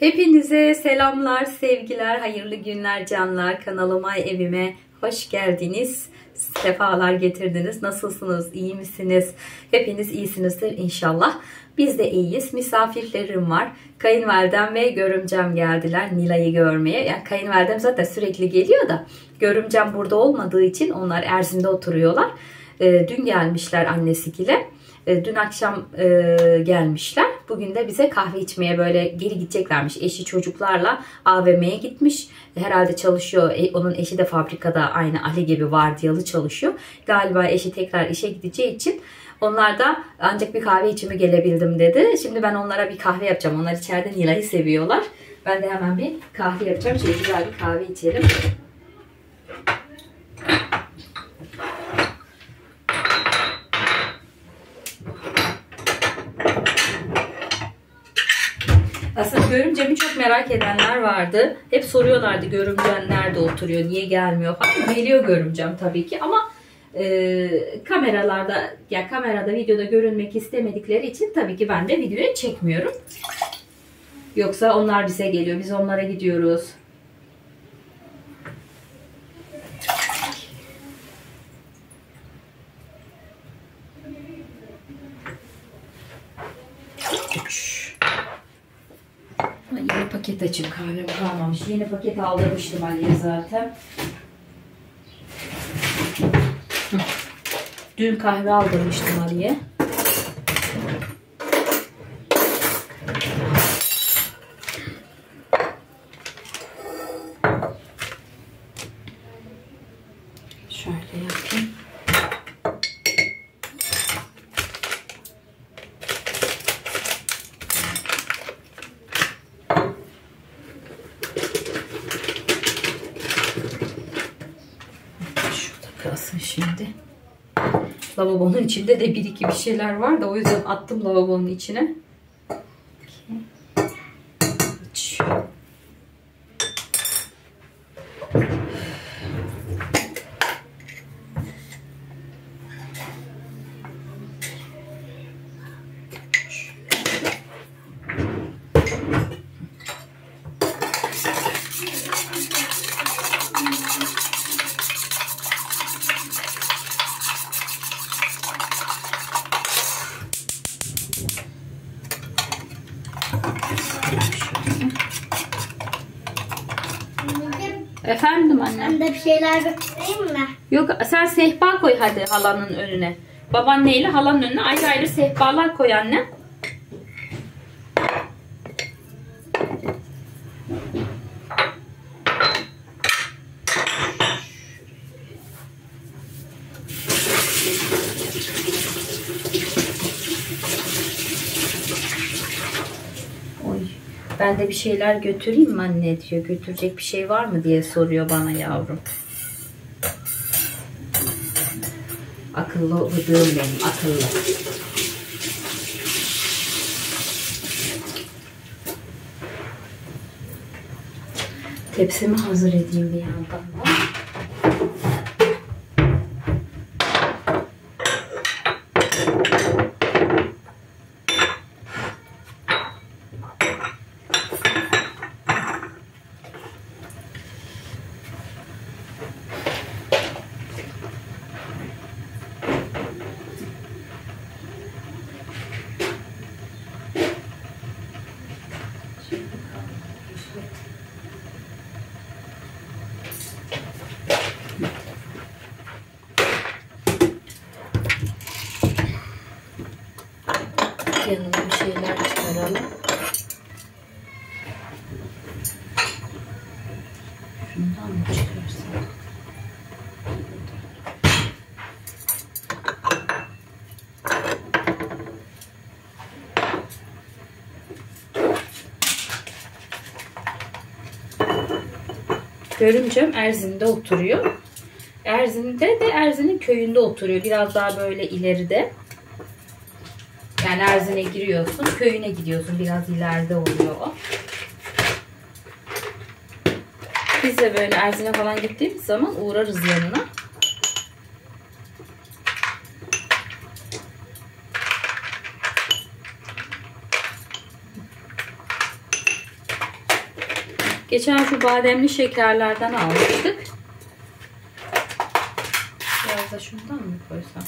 Hepinize selamlar, sevgiler, hayırlı günler canlar. Kanalıma, evime hoş geldiniz. Sefalar getirdiniz. Nasılsınız? İyi misiniz? Hepiniz iyisinizdir inşallah. Biz de iyiyiz. Misafirlerim var. Kayınvalidem ve görümcem geldiler Nilay'ı görmeye. Yani kayınvalidem zaten sürekli geliyor da görümcem burada olmadığı için onlar Erzin'de oturuyorlar. Ee, dün gelmişler annesiyle. E, dün akşam e, gelmişler. Bugün de bize kahve içmeye böyle geri gideceklermiş. Eşi çocuklarla AVM'ye gitmiş. Herhalde çalışıyor. E, onun eşi de fabrikada aynı Ali gibi vardiyalı çalışıyor. Galiba eşi tekrar işe gideceği için onlar da ancak bir kahve içimi gelebildim dedi. Şimdi ben onlara bir kahve yapacağım. Onlar içeride Nilay'ı seviyorlar. Ben de hemen bir kahve yapacağım. Şöyle güzel bir kahve içelim. Aslında görümcemi çok merak edenler vardı. Hep soruyorlardı görümcen nerede oturuyor, niye gelmiyor falan. Geliyor görümcem tabii ki ama e, kameralarda ya kamerada videoda görünmek istemedikleri için tabii ki ben de videoya çekmiyorum. Yoksa onlar bize geliyor, biz onlara gidiyoruz. Üç. Yeni kahvem kalmamış. Yeni paket aldırmıştım Ali'ye zaten. Dün kahve aldırmıştım Ali'ye. Şöyle yapayım. Şurada kalsın şimdi. Lavabonun içinde de bir iki bir şeyler var da o yüzden attım lavabonun içine. İki. Efendim anne. Ben de bir şeyler götüreyim mi? Yok sen sehpa koy hadi halanın önüne. Babaanneyle halanın önüne ayrı ayrı sehpalar koy anne. Oy. Ben de bir şeyler götüreyim mi anne diyor. Götürecek bir şey var mı diye soruyor bana yavrum. Akıllı bıdığım benim akıllı. Tepsimi hazır edeyim bir yandan da. Yanına bir şeyler çıkaralım. Şundan mı çıkarsam? Görümcem Erzin'de oturuyor. Erzin'de de Erzin'in köyünde oturuyor. Biraz daha böyle ileride. Yani Erzin'e giriyorsun, köyüne gidiyorsun. Biraz ileride oluyor o. Biz de böyle Erzin'e falan gittiğimiz zaman uğrarız yanına. Geçen şu bademli şekerlerden almıştık. Biraz da şundan mı koysam?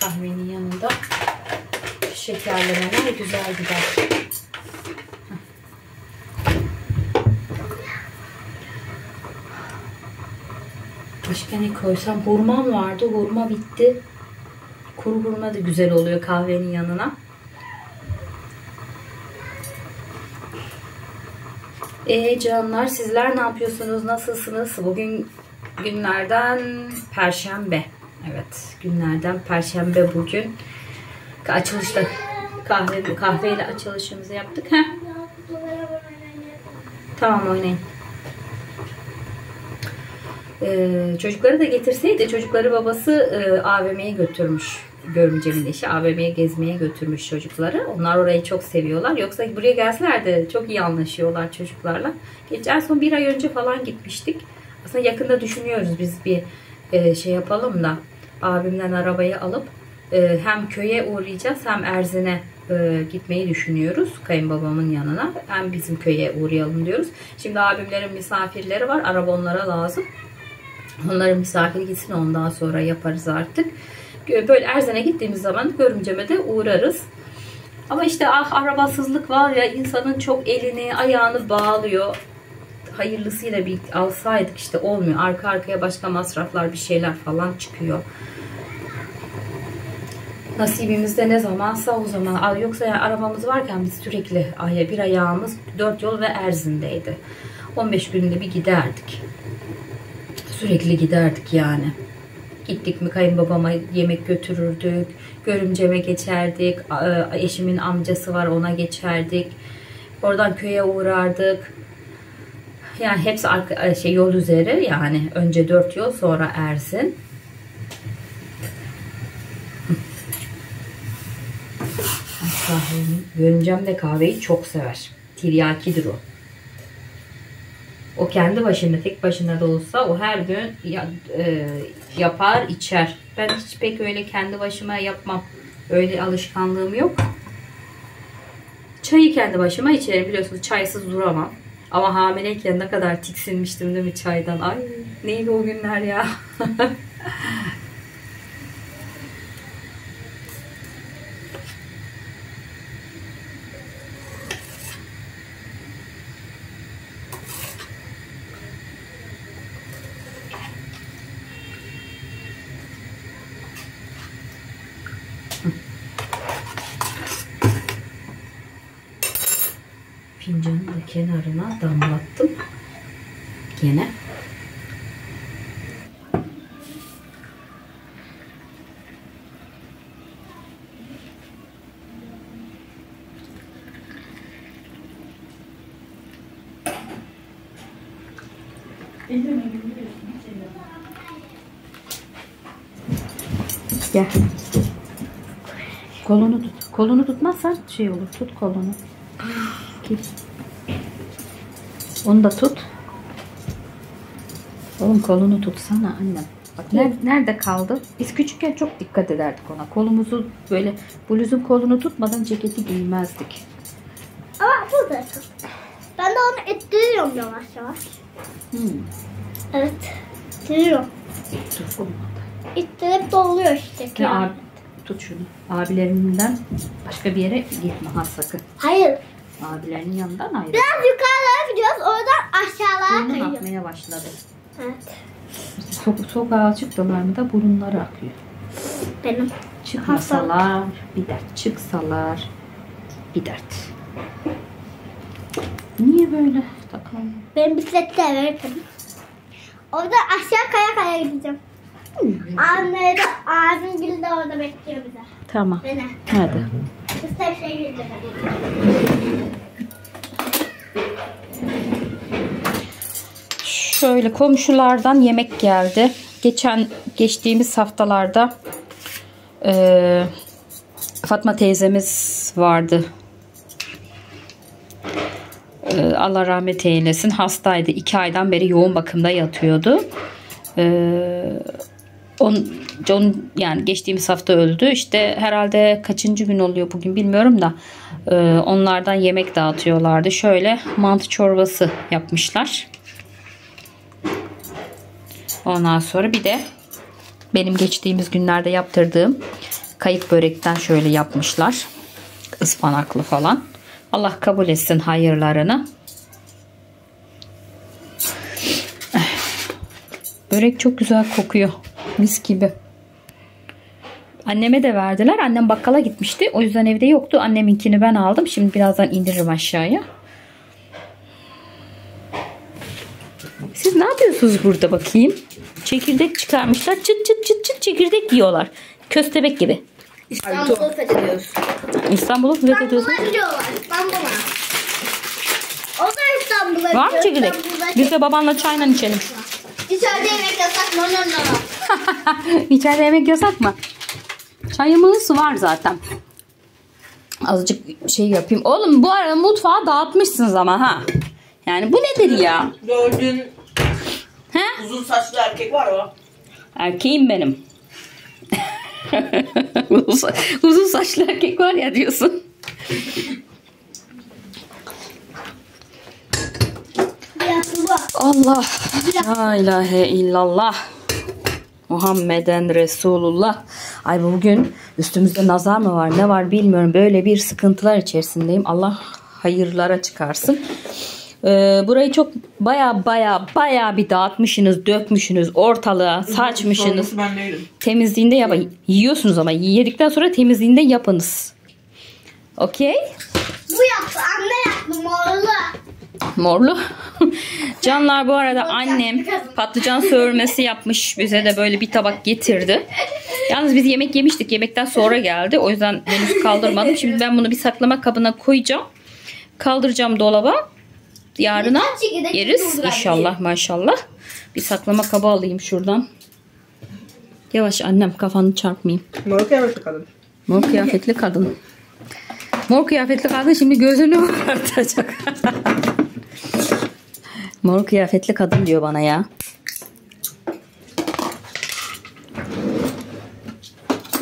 Kahvenin yanında şekerlemeler güzel gider. Başka ne koysam? Hurmam vardı. Hurma bitti. Kuru hurma da güzel oluyor kahvenin yanına. Ee canlar sizler ne yapıyorsunuz? Nasılsınız? Bugün günlerden Perşembe. Evet günlerden Perşembe bugün. Açılışta kahve, kahveyle açılışımızı yaptık. Heh. Tamam oynayın. Ee, çocukları da getirseydi çocukları babası e, AVM'ye götürmüş. Görümcemin eşi AVM'ye gezmeye götürmüş çocukları. Onlar orayı çok seviyorlar. Yoksa buraya gelseler de çok iyi anlaşıyorlar çocuklarla. Geçen son bir ay önce falan gitmiştik. Aslında yakında düşünüyoruz biz bir e, şey yapalım da abimden arabayı alıp e, hem köye uğrayacağız hem Erzin'e e, gitmeyi düşünüyoruz kayınbabamın yanına. Hem bizim köye uğrayalım diyoruz. Şimdi abimlerin misafirleri var. Araba onlara lazım. Onların misafiri gitsin ondan sonra yaparız artık. Böyle Erzen'e gittiğimiz zaman görümceme de uğrarız. Ama işte ah arabasızlık var ya insanın çok elini ayağını bağlıyor. Hayırlısıyla bir alsaydık işte olmuyor. Arka arkaya başka masraflar bir şeyler falan çıkıyor. Nasibimizde ne zamansa o zaman. Yoksa yani arabamız varken biz sürekli bir ayağımız dört yol ve Erzin'deydi. 15 günde bir giderdik. Sürekli giderdik yani. Gittik mi kayınbabama yemek götürürdük. Görümceme geçerdik. Eşimin amcası var ona geçerdik. Oradan köye uğrardık. Yani hepsi arka, şey yol üzeri yani önce dört yol sonra Erzin. Kahvemi. Görümcem de kahveyi çok sever. Tiryakidir o. O kendi başına, tek başına da olsa o her gün ya, e, yapar, içer. Ben hiç pek öyle kendi başıma yapmam. Öyle alışkanlığım yok. Çayı kendi başıma içerim. Biliyorsunuz çaysız duramam. Ama hamileyken ne kadar tiksinmiştim değil mi çaydan? Ay neydi o günler ya. fincanın da kenarına damlattım. Gene. Gel. Kolunu tut. Kolunu tutmazsan şey olur. Tut kolunu. Git. Onu da tut. Oğlum kolunu tutsana annem. Bak nerede, nerede kaldı? Biz küçükken çok dikkat ederdik ona. Kolumuzu böyle bluzun kolunu tutmadan ceketi giymezdik. Ama burada tut. Ben de onu ittiriyorum yavaş yavaş. Hmm. Evet. İttiriyorum. Dur olmadı. İttirip doluyor işte. Ya abi, tut şunu. Abilerinden başka bir yere gitme ha sakın. Hayır. Abilerinin yanından ayrı. Biraz yukarılara gidiyoruz. Oradan aşağılara Burnu kayıyor. akmaya başladı. Evet. So sokağa çıktılar mı da burunları akıyor. Benim. Çıkmasalar bir dert. Çıksalar bir dert. Niye böyle takalım? Benim bisikleti öğretmenim. Orada aşağı kaya kaya gideceğim. Anne de abim gibi de orada bekliyor bize. Tamam. Beni. Hadi. Şey. Şöyle komşulardan yemek geldi. Geçen geçtiğimiz haftalarda e, Fatma teyzemiz vardı. E, Allah rahmet eylesin. Hastaydı. iki aydan beri yoğun bakımda yatıyordu. E, On, John yani geçtiğimiz hafta öldü. İşte herhalde kaçıncı gün oluyor bugün bilmiyorum da e, onlardan yemek dağıtıyorlardı. Şöyle mantı çorbası yapmışlar. Ondan sonra bir de benim geçtiğimiz günlerde yaptırdığım kayık börekten şöyle yapmışlar. Ispanaklı falan. Allah kabul etsin hayırlarını. Börek çok güzel kokuyor. Mis gibi. Anneme de verdiler. Annem bakkala gitmişti. O yüzden evde yoktu. Anneminkini ben aldım. Şimdi birazdan indiririm aşağıya. Siz ne yapıyorsunuz burada bakayım? Çekirdek çıkarmışlar. Çıt çıt çıt çıt çekirdek yiyorlar. Köstebek gibi. İstanbul'u fethediyoruz. İstanbul'u fethediyorsun. İstanbul'a gidiyorlar. İstanbul'a. O da İstanbul'a Var mı çekirdek? Biz de babanla çayla içelim. İçeride yemek yasak. No no no. İçeride yemek yasak mı? Çayımız var zaten. Azıcık şey yapayım. Oğlum bu arada mutfağı dağıtmışsınız ama ha. Yani bu nedir ya? Gördüğün He? uzun saçlı erkek var o. Erkeğim benim. uzun, uzun saçlı erkek var ya diyorsun. Allah. La ilahe illallah. Muhammeden Resulullah. Ay bugün üstümüzde nazar mı var ne var bilmiyorum. Böyle bir sıkıntılar içerisindeyim. Allah hayırlara çıkarsın. Ee, burayı çok baya baya baya bir dağıtmışsınız, dökmüşsünüz, ortalığa saçmışsınız. Temizliğinde yapın. Yiyorsunuz ama yedikten sonra temizliğinde yapınız. Okey? Bu yaptı. Anne yaptı. Morlu. Morlu. Canlar bu arada annem patlıcan söğürmesi yapmış. Bize de böyle bir tabak getirdi. Yalnız biz yemek yemiştik. Yemekten sonra geldi. O yüzden henüz kaldırmadım. Şimdi ben bunu bir saklama kabına koyacağım. Kaldıracağım dolaba. Yarına yeriz inşallah maşallah. Bir saklama kabı alayım şuradan. Yavaş annem kafanı çarpmayayım. Moruk yavaşlı kadın. Mor kıyafetli kadın. Mor kıyafetli kadın şimdi gözünü karartacak. Mor kıyafetli kadın diyor bana ya.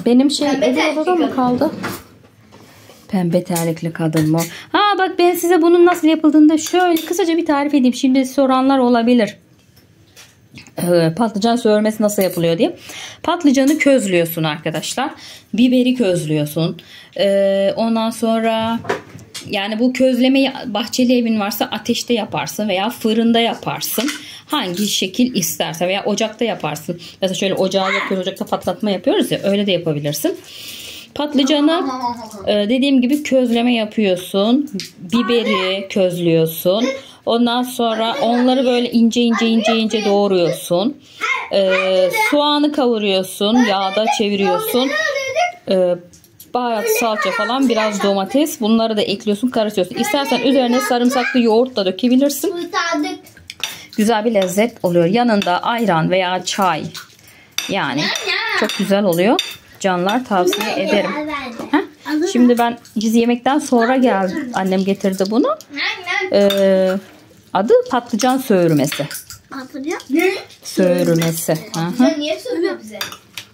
Benim şey Pembe terlikli odada mı kaldı? Pembe terlikli kadın mor. Ha bak ben size bunun nasıl yapıldığını da şöyle kısaca bir tarif edeyim. Şimdi soranlar olabilir. Ee, patlıcan söğürmesi nasıl yapılıyor diye. Patlıcanı közlüyorsun arkadaşlar. Biberi közlüyorsun. Ee, ondan sonra yani bu közlemeyi bahçeli evin varsa ateşte yaparsın veya fırında yaparsın. Hangi şekil istersen veya ocakta yaparsın. Mesela şöyle ocağı yakıyoruz ocakta patlatma yapıyoruz ya öyle de yapabilirsin. Patlıcanı e, dediğim gibi közleme yapıyorsun. Biberi közlüyorsun. Ondan sonra onları böyle ince ince ince ince doğruyorsun. E, soğanı kavuruyorsun. Yağda çeviriyorsun. E, baharat, salça falan biraz domates. Bunları da ekliyorsun karıştırıyorsun. İstersen üzerine sarımsaklı yoğurt da dökebilirsin. Güzel bir lezzet oluyor. Yanında ayran veya çay. Yani çok güzel oluyor. Canlar tavsiye ederim. Heh. Şimdi ben biz yemekten sonra geldi. Annem getirdi bunu. Ee, adı patlıcan söğürmesi. Ne? Söğürmesi. Hı hı. Sen niye söylüyor bize?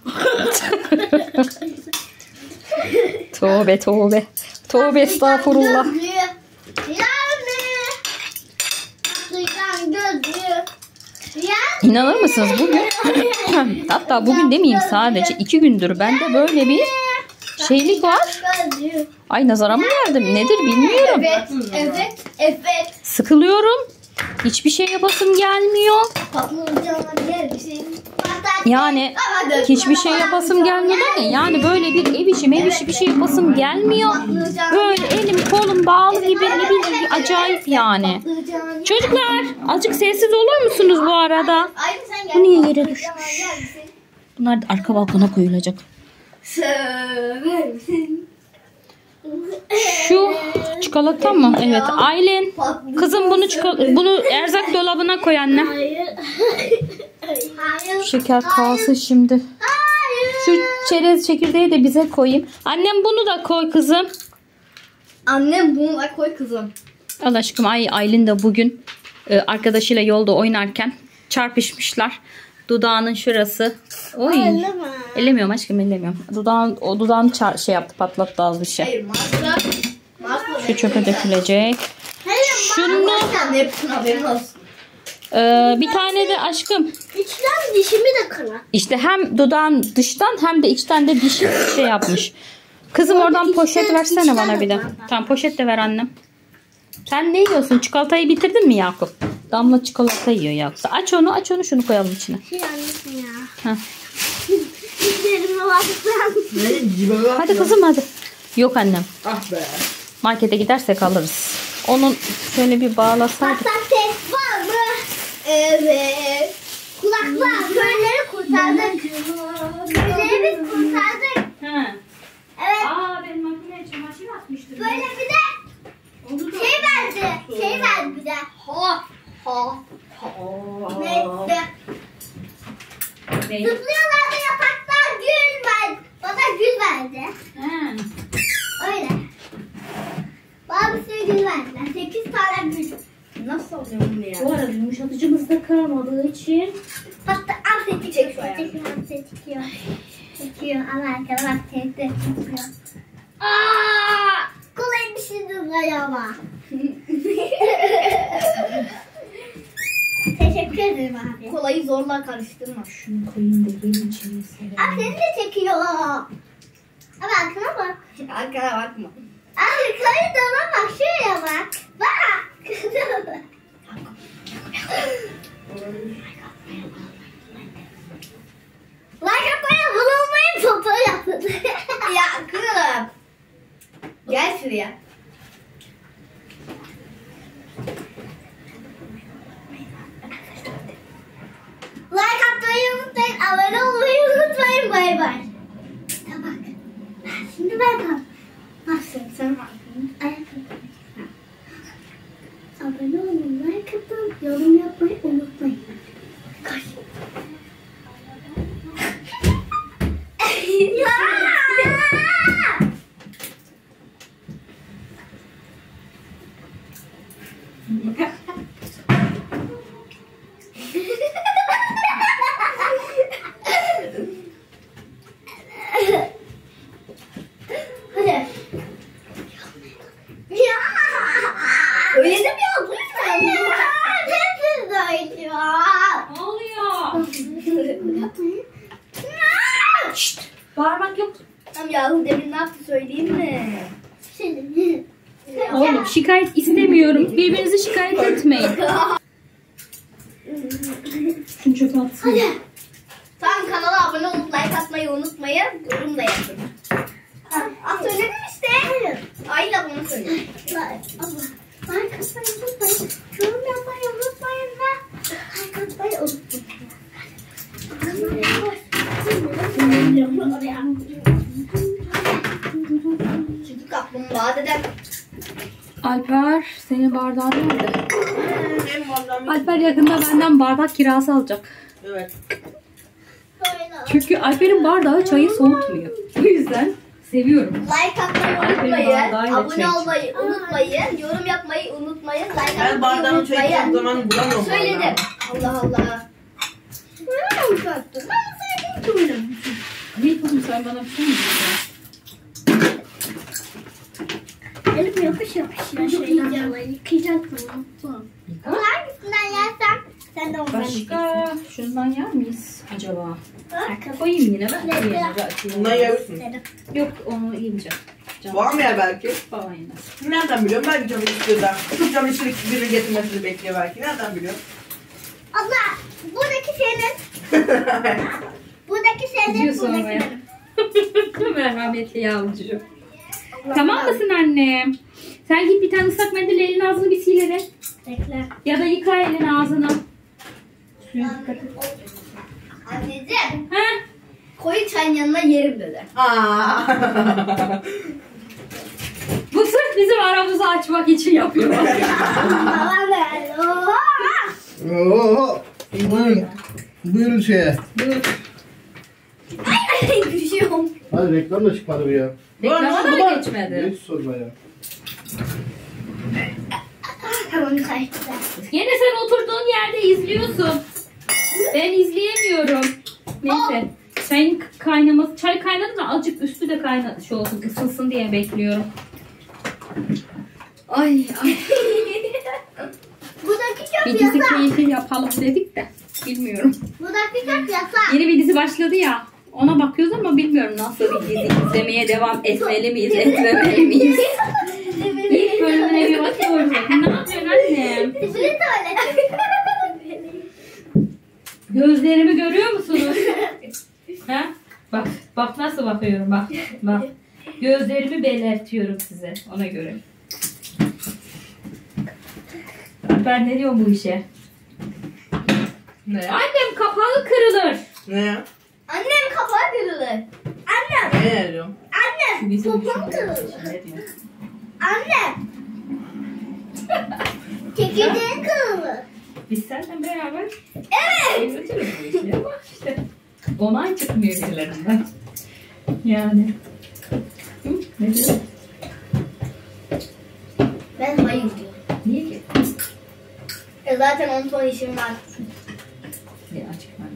Tövbe tövbe. Tövbe estağfurullah. İnanır mısınız bugün? Hatta bugün demeyeyim sadece iki gündür bende böyle bir şeylik var. Ay nazara mı geldim nedir bilmiyorum. Evet, evet, evet. Sıkılıyorum. Hiçbir şey yapasım gelmiyor. Patlıcanlar bir şey. Yani hiçbir şey yapasım gelmiyor derken yani böyle bir ev işi mev işi bir şey yapasım gelmiyor. Böyle elim kolum bağlı gibi ne bileyim acayip yani. Çocuklar azıcık sessiz olur musunuz bu arada? Bu niye yere düşmüş? Bunlar da arka balkona koyulacak. Sever? Şu çikolata mı? Evet. Aylin kızım bunu bunu erzak dolabına koy anne. Şeker kalsın şimdi. Hayır. Şu çerez çekirdeği de bize koyayım. Annem bunu da koy kızım. Annem bunu da koy kızım. Allah aşkım ay Aylin de bugün e, arkadaşıyla yolda oynarken çarpışmışlar. Dudağının şurası. Oy. Elleme. Ellemiyorum aşkım ellemiyorum. Dudağın, o dudağını çar- şey yaptı patlattı az bir şey. Hayır Mars'la Mars'la Şu çöpe dökülecek. Şunu. Ee, bir tane de aşkım içten dişimi de kırar. işte hem dudağın dıştan hem de içten de diş şey yapmış. Kızım oradan poşet versene bana bir de. Tamam poşet de ver annem. Sen ne yiyorsun? Çikolatayı bitirdin mi Yakup? Damla çikolata yiyor Yakup. Aç onu aç onu şunu koyalım içine. Şey anlasın ya. Heh. Dişlerime baksam. Ne gibi? Hadi kızım hadi. Yok annem. Ah be. Markete gidersek alırız. Onun şöyle bir bağlasaydık. Patates var mı? Evet. Kulaklar. Köyleri kurtardık. Köyleri biz kurtardık. Evet. Aa benim makineye çamaşır atmıştım. Böyle bir de şey verdi. Şey verdi bir de. Ha. Ha. Neyse. Zıplıyorlardı yapraklar gül verdi. Bana gül verdi. Öyle. Bana bir sürü gül verdiler. Sekiz tane gül. Nasıl oluyor bunu ya? Bu arada yumuşatıcımız da kıramadığı için Hatta ayağını. Çekiyor, çekiyor. Çekiyor. Al arkada bak teyze çekiyor. Aaa! Kolay düşürdün ayağıma. Teşekkür ederim abi. Kolayı zorla karıştırma. şunu koyayım da gelin içine serelim. Abi seni de çekiyor. Abi arkana bak. Arkana bakma. Arkaya döne bak. Şuraya bak. Bak. like atmayı, bulunmayı, fotoğraf yapın. ya kızım. Gel şuraya. Like atmayı unutmayın, abone olmayı unutmayın. Bay bay. Tamam. Şimdi ben kal. Nasıl? Sen Ayakkabı. Abone olun, like atın, yorum yapmayı unutmayın. Koş. ya! Hadi. Ya! Öyle de mi yaptın sen? Hepsi de ya. Ne oluyor? Şşt. Bağırmak yok. Tamam yahu demin ne yaptı söyleyeyim mi? Şimdi. Oğlum şikayet istemiyorum. Birbirinizi şikayet etmeyin. Şunu çöpe atsın. Hadi. Tamam kanala abone olup like atmayı unutmayın. Yorum da yapın. Aa söyledim işte. Hayır. Ay da bunu söyle. Like atmayı unutmayın. Yorum yapmayı unutmayın ve like atmayı unutmayın. Çünkü kaplumbağa dedem. Alper senin bardağın nerede? Benim bardağım Alper yakında benden bardak kirası alacak. Evet. Çünkü Alper'in bardağı çayı soğutmuyor. O yüzden seviyorum. Like atmayı unutmayın. Abone olmayı unutmayın. Yorum yapmayı unutmayın. Like Ben atmayı bardağımı unutmayın. zaman bulamıyorum. Söyledim. Allah Allah. Ben mi kattım? Ben sevdim Ne kızım sen bana bir şey mi diyorsun? Elim yapış yapış ya şeyden. Yıkayacağım tamam. Hangisinden yersen sen de ondan Başka şundan yer miyiz acaba? yıkarsın. Koyayım yine ben. Ne? Diğerini de açayım. Bundan yiyorsun. Yok onu yiyeceğim. Canım. Var mı ya belki? Falan yemez. Nereden biliyorum? Belki canı istiyor da. Çok canı istiyor biri getirmesini bekliyor belki. Nereden biliyor? Abla buradaki senin. Buradaki senin. Gidiyor sonra Buradaki ya. benim. Merhametli yavrucuğum. Tamam mısın annem? Sen git bir tane ıslak mendille elin ağzını bir sil hele. Bekle. Ya da yıka elin ağzını. Suya dikkat et. Anneciğim. Ha? Koyu çayın yanına yerim dedi. Aa. Bu sırf bizim aramızı açmak için yapıyor. Baba ver. Oo. Buyurun. Buyurun şeye. Dur. Ay düşüyorum. Hadi reklam da çıkmadı bu ya. Reklama da Ulan, geçmedi. Geç sorma ya. Tamam kaçtı. Yine sen oturduğun yerde izliyorsun. Ben izleyemiyorum. Neyse. Çayın kaynaması, çay kaynadı da azıcık üstü de kaynadı. Şey olsun, ısınsın diye bekliyorum. Ay ay. Buradaki Bir çok dizi yasak. keyfi yapalım dedik de. Bilmiyorum. Buradaki çok yasak. Yeni bir dizi başladı ya. Ona bakıyoruz ama bilmiyorum nasıl bir dizi izlemeye devam etmeli miyiz, etmemeli miyiz? İlk bölümüne bir bakıyoruz. Ne yapıyorsun annem? Sifili tuvalet. Gözlerimi görüyor musunuz? ha? Bak, bak nasıl bakıyorum bak. Bak. Gözlerimi belirtiyorum size ona göre. Ben ne diyorum bu işe? Ne? Annem kapağı kırılır. Ne? Annem kapağı kırılır. Annem. Ne yarıyorum? Annem. Ne diyor? Annem. Çekirdeğin kırıldı. Biz seninle beraber Evet. yürütürüz bu işi ama işte onay çıkmıyor birilerinden. Yani. Hı, ne diyor? Ben hayır diyorum. Niye ki? E zaten 10 ton işim var. Ne açık ben.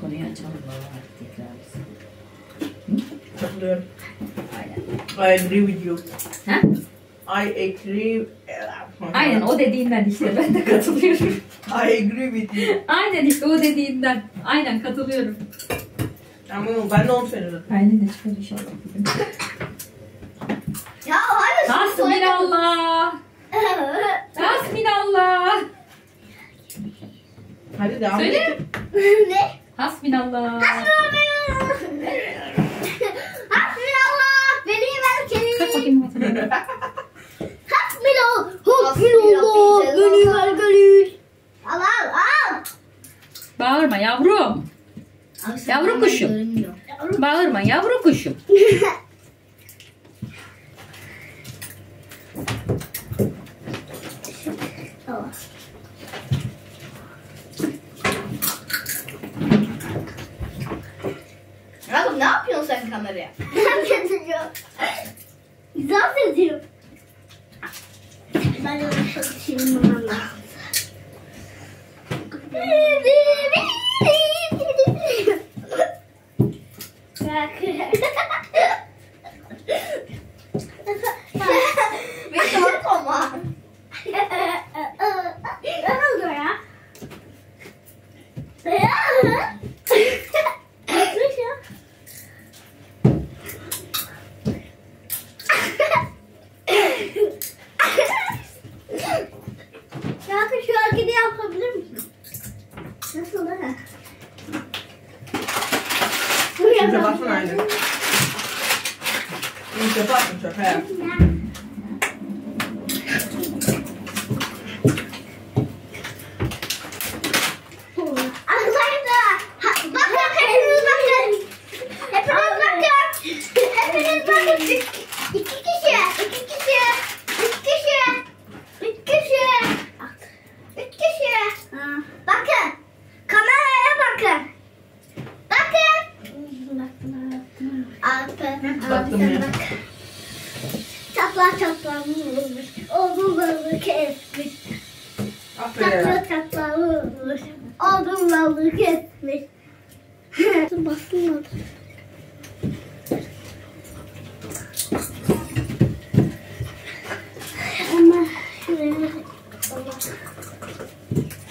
Konuyu açalım baba tekrar. Katılıyorum. Aynen. I agree with you. Ha? I agree. Aynen o dediğinden işte ben de katılıyorum. I agree with you. Aynen işte o dediğinden. Aynen katılıyorum. Ama ben de onu söyledim. Aynen de çıkar inşallah. Ya hayır. Hasbinallah. Hasbinallah. Hadi devam Söyle. et. ne? Hasbinallah. Hasbinallah. Beni ver Kalk kendini. bakayım hatırlıyorum. Hasbinallah. Hasbinallah. Ver kendini. Al al al. Bağırma yavrum. Yavru kuşum. Bağırma yavru kuşum. Oğlum ne yapıyorsun sen kameraya? Ben seziyorum. Güzel seziyorum. Ben de çalışayım bununla. Bir tort ama. Ne oldu ya? Yapmış ya. Şarkı şu hareketi yapabilir misin? Nasıl da? Dur Çöpe baksana aynı. İyi çöpe attım çöpe. Arkadaşlar ha- bakın hepiniz bakın. Hepiniz bakın. Hepiniz bakın. İki kişi. iki kişi. Üç kişi. Üç kişi. Üç kişi. Bakın. Kameraya bakın. Bakın. Abi, Baktım abi ya. bak. Çatlar çatlar vurmuş. Omuzlarını kesmiş. Aferin. Çatlar çatlar vurmuş. Omuzlarını kesmiş. Basılmadı. Ama şuraya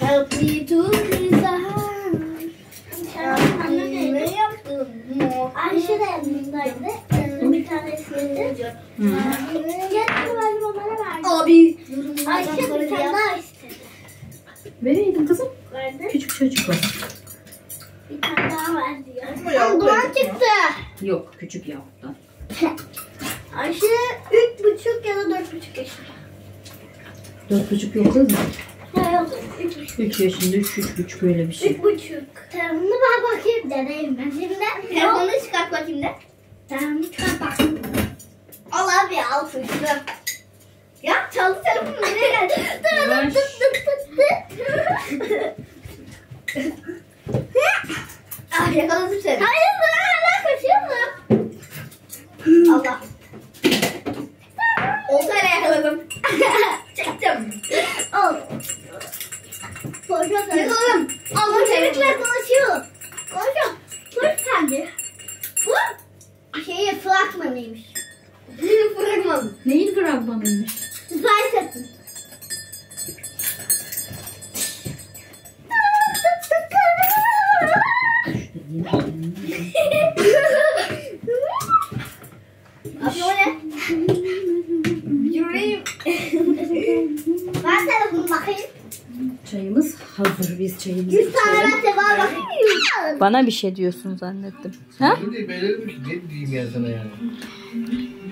Help me to resign. Anne Ne yaptın? Ayşe de yanımdaydı. Yanında bir tanesini de. Getir bana bana verdi. Abi. Ayşe bir tane daha istedi. Vereydim kızım. Verdi. Küçük çocuk var. Bir tane daha verdi ya. Ama yavru Duman çocuk mu? çıktı. Yok küçük yavrudan. Ayşe üç buçuk ya da dört buçuk yaşında. Dört buçuk yok mı? Ya yok üç buçuk. Üç yaşında üç, üç buçuk öyle bir şey. Üç buçuk. Telefonunu bana bakayım deneyim ben şimdi. Telefonunu çıkart bakayım de. Telefonunu çıkar bakayım. Al abi al şunu. Ya çaldı telefonu nereye geldi? Yavaş. ah yakaladım seni. Hayır ben hala kaçıyorum. Allah. O kadar yakaladım. Çektim. Al. Koşak. Yakaladım. Ama çocuklar konuşuyor. Koşak. Vur sen de. Vur. Şeyi fragma neymiş? fragma mı? Neyin fragma neymiş? Süper sesin. Ha ha ha! Abi o ne? Yüreğim. Bakayım. Çayımız hazır. Biz çayımızı Yüz tane ver telefonu bakayım. Bana bir şey diyorsun zannettim. Ha? Şimdi belirli ki ne diyeyim ya sana yani.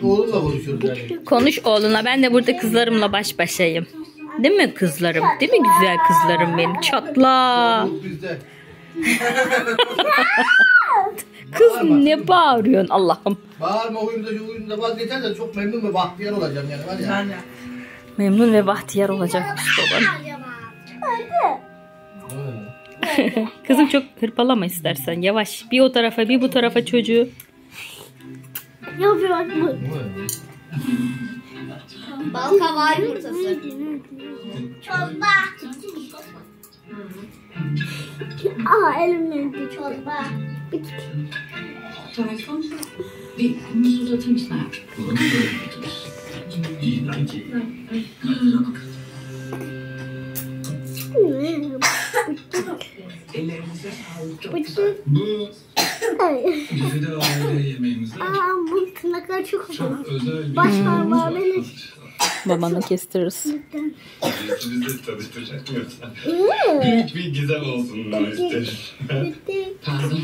Oğlumla konuşuyoruz yani. Konuş oğlunla. Ben de burada kızlarımla baş başayım. Değil mi kızlarım? Değil mi güzel kızlarım benim? Çatla. Bizde. Kız ne bağırıyorsun Allah'ım. Bağırma oyunda oyunda vazgeçersen çok memnun ve bahtiyar olacağım yani var ya. De. Memnun ve bahtiyar olacakmış baban. Kızım çok hırpalama istersen. Yavaş. Bir o tarafa bir bu tarafa çocuğu. Yapıyor bak bu. Evet. Bal kabağı yumurtası. Çorba. Aa elim değdi çorba. Bir uzatır mısın hayatım? Ellerinize sağlık. Çok güzel. Bu güzide aile yemeğimizde Aa bu tırnaklar çok uzun. çok özel bir Baş parmağı benim. Babanla kestiririz. Biz de tanıştıracak mıyız? Büyük bir gizem olsun isterim. Pardon.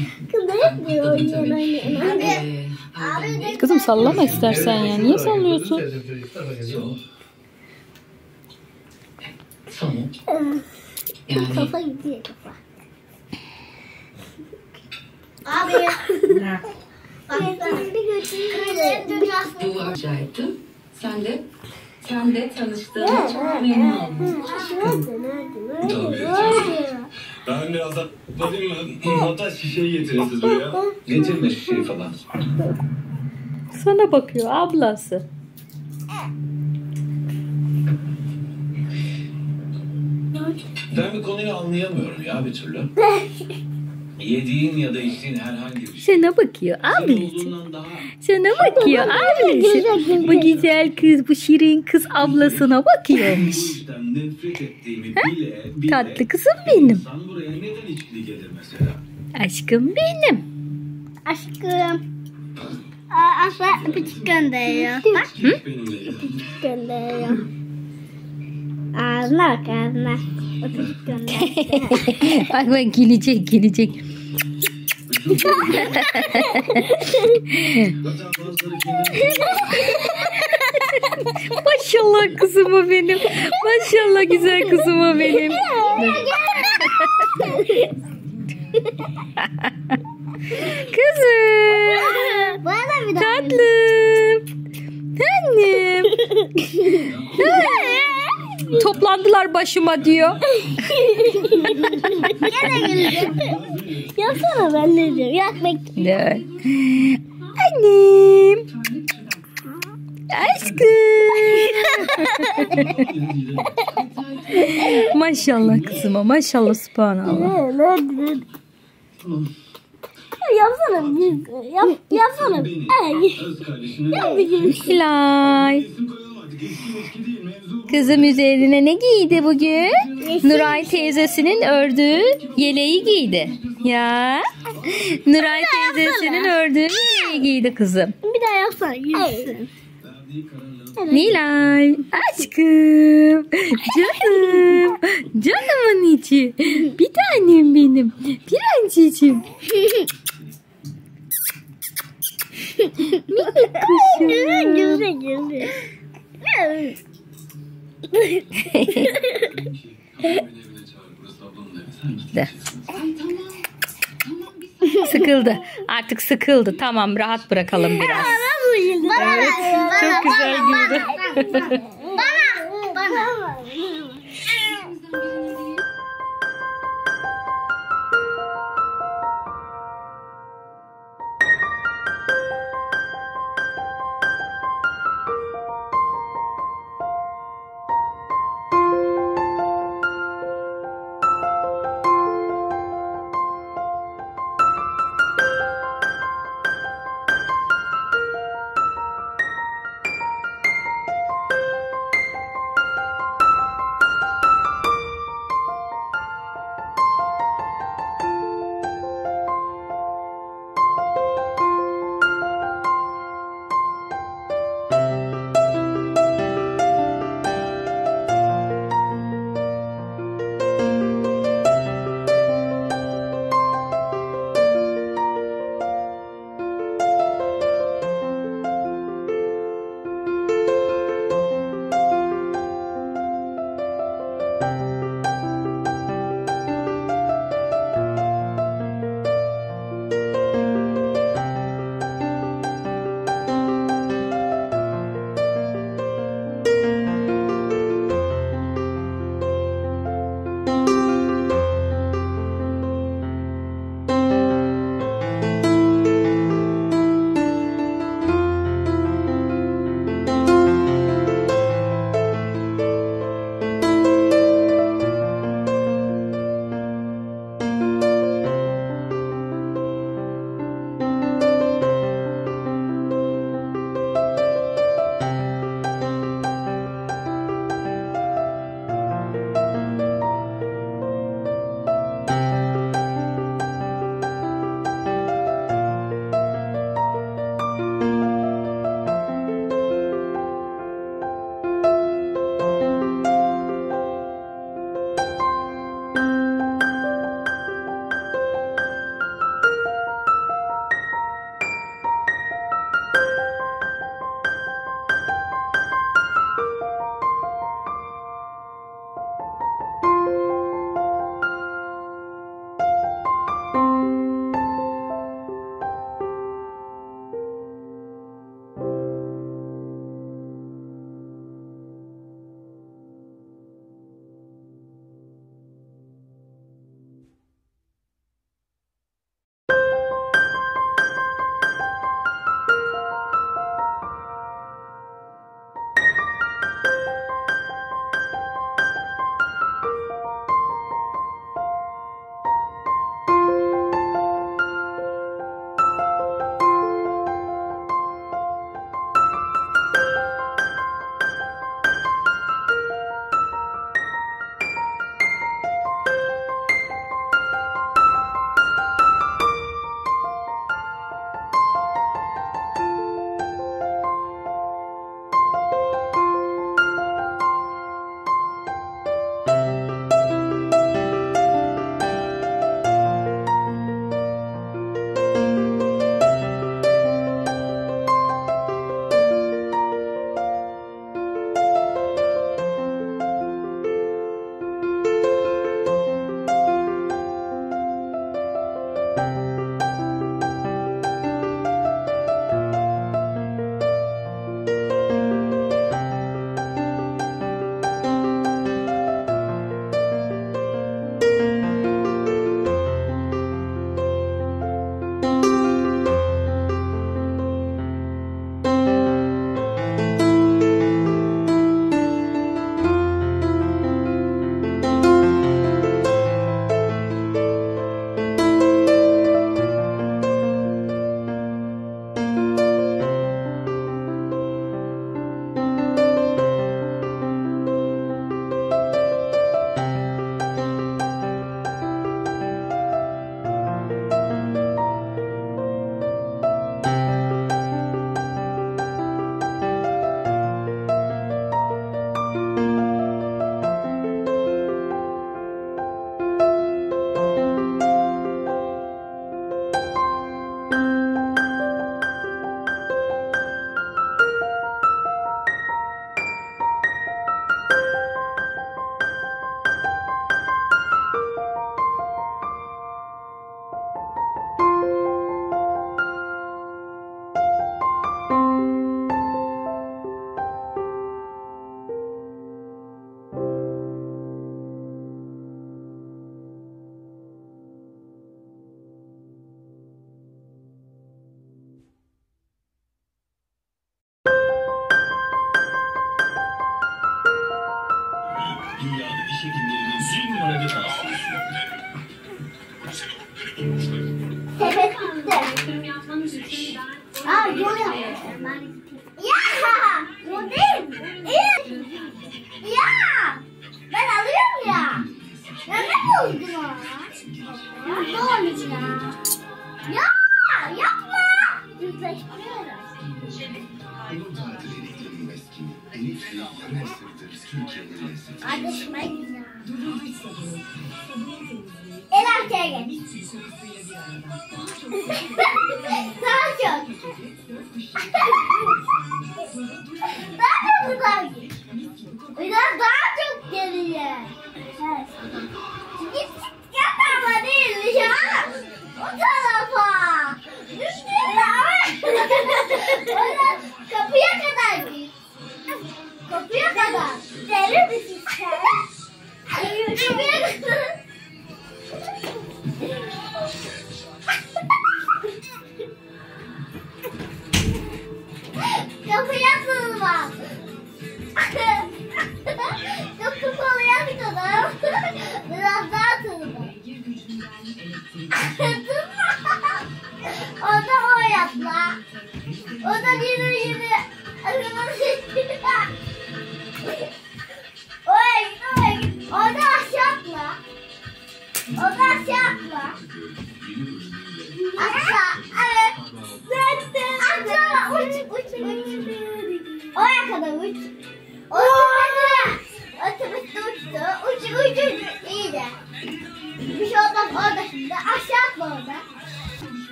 Kızım sallama istersen ya. Niye sallıyorsun? Yani Kafa gidiyor kafa. Abi. Bak bir götürüyor. bu acayipti. Sen de sen de tanıştığıma çok memnun oldum. Nerede nerede nerede? Nerede? Ben birazdan dedim mi? Hatta şişeyi getirin siz buraya. Getirme şişeyi falan. Sana bakıyor ablası. Ben bir konuyu anlayamıyorum ya bir türlü. Yediğin ya da içtiğin herhangi bir şey. Sana bakıyor daha Sana bakıyor ablası. Bu güzel kız, bu şirin kız ablasına bakıyormuş. Tatlı kızım benim. İnsan buraya neden içkili gelir mesela? Aşkım benim. Aşkım. Aa, Asla öpücük gönderiyor. Bak ilgili. gönderiyor. Ağzına bak ağzına. Öpücük gönderiyor. bak bak gelecek gelecek. Maşallah kızıma benim. Maşallah güzel kızıma benim. Kızım. Tatlım. Annem. Toplandılar başıma diyor. Yapsana ben ne diyorum. Yak bekle. Evet. Annem. Aşkım. maşallah kızıma maşallah subhanallah. Yapsana bir yap yapsana. Ay. öz kardeşine Hilal. Kızım üzerine ne giydi bugün? Nuray teyzesinin ördüğü yeleği giydi. Ya. Nuray teyzesinin ördüğü yeleği giydi kızım. Bir daha yapsana. Nilay. Aşkım. Canım. Canımın içi. Bir tanem benim. Prenseciğim. Minik kuşum. Güzel güzel. beni evine çağır. Burası ablamın evi. Sen git. De. Sıkıldı. Artık sıkıldı. Tamam rahat bırakalım biraz. Ver. Çok güzel güldü. Bana. Bana.